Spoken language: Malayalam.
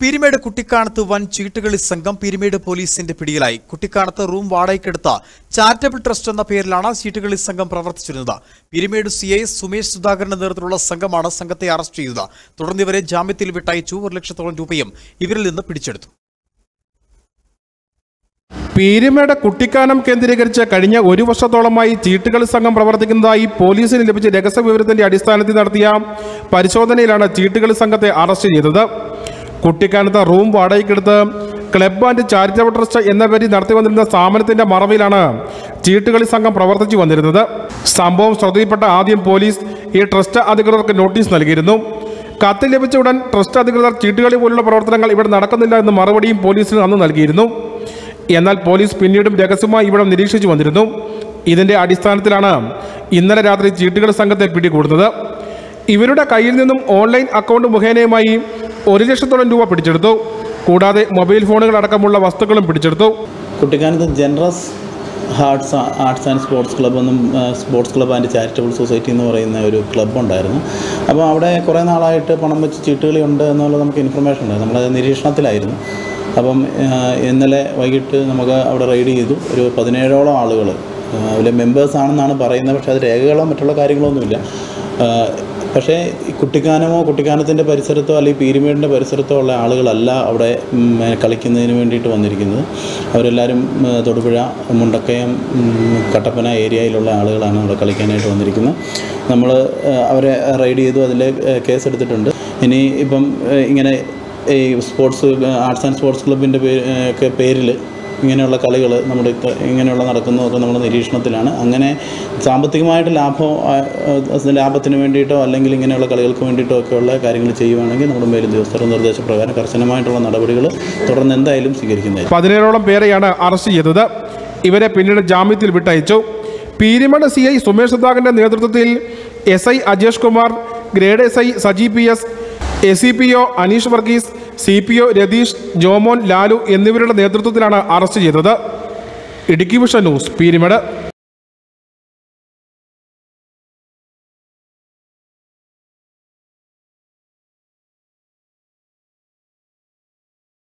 പീരിമേട് കുട്ടിക്കാനത്ത് വൻ ചീട്ടുകളി സംഘം പീരിമേട് പോലീസിന്റെ പിടിയിലായി. കുട്ടിക്കാനത്ത് റൂം വാടകയ്ക്കെടുത്ത ചാരിറ്റബിൾ ട്രസ്റ്റ് എന്ന പേരിലാണ് ചീട്ടുകളി സംഘം പ്രവർത്തിച്ചിരുന്നത്. പീരിമേട് സി ഐ സുമേഷ് സുധാകരന്റെ നേതൃത്വത്തിലുള്ള സംഘമാണ് സംഘത്തെ അറസ്റ്റ് ചെയ്തത്. തുടർന്ന് ഇവരെ ജാമ്യത്തിൽ വിട്ടയച്ചു. ഒരു ലക്ഷത്തോളം രൂപയും ഇവരിൽ നിന്ന് പിടിച്ചെടുത്തു. പീരുമേട് കുട്ടിക്കാനം കേന്ദ്രീകരിച്ച് കഴിഞ്ഞ ഒരു വർഷത്തോളമായി ചീട്ടുകളി സംഘം പ്രവർത്തിക്കുന്നതായി പോലീസിന് ലഭിച്ച രഹസ്യ വിവരത്തിന്റെ അടിസ്ഥാനത്തിൽ നടത്തിയ പരിശോധനയിലാണ് ചീട്ടുകളി സംഘത്തെ അറസ്റ്റ് ചെയ്തത്. കുട്ടിക്കാനത്ത് റൂം വാടകയ്ക്കെടുത്ത് ക്ലബ് ആൻഡ് ചാരിറ്റബിൾ ട്രസ്റ്റ് എന്ന പേരിൽ നടത്തി വന്നിരുന്ന സ്ഥാപനത്തിന്റെ മറവിലാണ് ചീട്ടുകളി സംഘം പ്രവർത്തിച്ചു വന്നിരുന്നത്. സംഭവം ശ്രദ്ധയിൽപ്പെട്ട ആദ്യം പോലീസ് ഈ ട്രസ്റ്റ് അധികൃതർക്ക് നോട്ടീസ് നൽകിയിരുന്നു. കത്ത് ലഭിച്ച ഉടൻ ട്രസ്റ്റ് അധികൃതർ ചീട്ടുകളി പോലുള്ള പ്രവർത്തനങ്ങൾ ഇവിടെ നടക്കുന്നില്ല എന്ന മറുപടിയും പോലീസിന് അന്ന് നൽകിയിരുന്നു. എന്നാൽ പോലീസ് പിന്നീടും രഹസ്യമായി ഇവിടെ നിരീക്ഷിച്ചു വന്നിരുന്നു. ഇതിന്റെ അടിസ്ഥാനത്തിലാണ് ഇന്നലെ രാത്രി ചീട്ടുകളി സംഘത്തെ പിടികൂടുന്നത്. ഇവരുടെ കയ്യിൽ നിന്നും ഓൺലൈൻ അക്കൗണ്ട് മുഖേനയുമായി ഒരു ലക്ഷത്തോളം രൂപ പിടിച്ചെടുത്തു. കൂടാതെ മൊബൈൽ ഫോണുകൾ അടക്കമുള്ള വസ്തുക്കളും പിടിച്ചെടുത്തു. കുട്ടിക്കാനത്ത് generous hearts arts and sports club എന്നും sports club and charitable society എന്ന് പറയുന്ന ഒരു ക്ലബ്ബ് ഉണ്ടായിരുന്നു അപ്പോൾ അവിടെ കുറേ നാളായിട്ട് പണം വെച്ച് ചീട്ടുകളി ഉണ്ട് എന്നുള്ളത് നമുക്ക് ഇൻഫർമേഷൻ ഉണ്ട് നമ്മളത് നിരീക്ഷണത്തിലായിരുന്നു. അപ്പം ഇന്നലെ വൈകിട്ട് നമുക്ക് അവിടെ റെയ്ഡ് ചെയ്തു. ഒരു പതിനേഴോളം ആളുകൾ അതിലെ മെമ്പേഴ്സ് ആണെന്നാണ് പറയുന്നത്. പക്ഷേ അത് രേഖകളോ മറ്റുള്ള കാര്യങ്ങളൊന്നുമില്ല പക്ഷേ കുട്ടിക്കാനമോ കുട്ടിക്കാനത്തിന്റെ പരിസരത്തോ അല്ലെങ്കിൽ പീരുമേടിന്റെ പരിസരത്തോ ഉള്ള ആളുകളല്ല അവിടെ കളിക്കുന്നതിന് വേണ്ടിയിട്ട് വന്നിരിക്കുന്നത്. അവരെല്ലാവരും തൊടുപുഴ മുണ്ടക്കയം കട്ടപ്പന ഏരിയയിലുള്ള ആളുകളാണ് അവിടെ കളിക്കാനായിട്ട് വന്നിരിക്കുന്നത്. നമ്മൾ അവരെ റൈഡ് ചെയ്തു അതിൽ കേസ് എടുത്തിട്ടുണ്ട് ഇനി ഇപ്പം ഇങ്ങനെ ഈ സ്പോർട്സ് ആർട്സ് ആൻഡ് സ്പോർട്സ് ക്ലബിന്റെ പേര് ഒക്കെ പേരിൽ ഇങ്ങനെയുള്ള കളികൾ നമ്മുടെ ഇങ്ങനെയുള്ള നടക്കുന്നതൊക്കെ നമ്മുടെ നിരീക്ഷണത്തിലാണ്. അങ്ങനെ സാമ്പത്തികമായിട്ട് ലാഭം ലാഭത്തിന് വേണ്ടിയിട്ടോ അല്ലെങ്കിൽ ഇങ്ങനെയുള്ള കളികൾക്ക് വേണ്ടിയിട്ടോ ഒക്കെയുള്ള കാര്യങ്ങൾ ചെയ്യുവാണെങ്കിൽ നമ്മുടെ മേലുദ്യോഗസ്ഥരുടെ നിർദ്ദേശപ്രകാരം കർശനമായിട്ടുള്ള നടപടികൾ തുടർന്ന് എന്തായാലും സ്വീകരിക്കുന്നത് പതിനേഴോളം പേരെയാണ് അറസ്റ്റ് ചെയ്തത്. ഇവരെ പിന്നീട് ജാമ്യത്തിൽ വിട്ടയച്ചു. പീരിമണ സി ഐ സുമേഷ് സുധാകരന്റെ നേതൃത്വത്തിൽ S I Ajesh Kumar grade S I Saji P S A C P O Aneesh Varghese C P O Ratheesh Jomon Lalu എന്നിവരുടെ നേതൃത്വത്തിലാണ് അറസ്റ്റ് ചെയ്തത്. Idukki vision news Peermade.